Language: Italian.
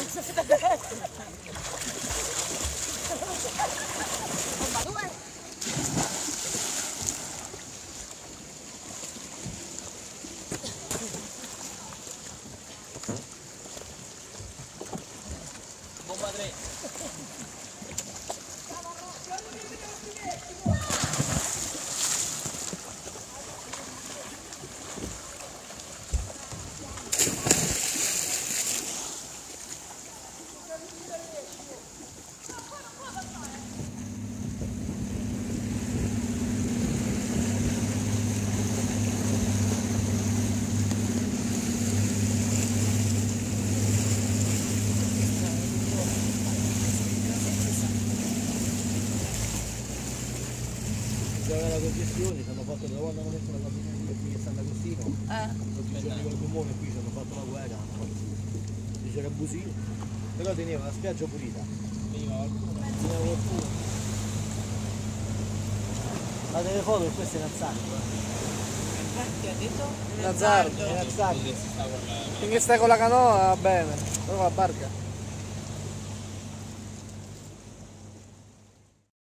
Bom Compadre. C'era la congestione, ci hanno fatto una volta hanno messo la cabina qui a Sant'Agostino, Eh. tutti i giorni col gommone qui ci hanno fatto la guerra, fatto- c'era Busino, però teneva la spiaggia pulita. Veniva qualcuno. Teneva qualcuno. Ma delle foto che questo è Nazzardo. Che ha detto? Nazzardo. È Nazzardo. La... Finché stai con la canoa va bene, però la barca.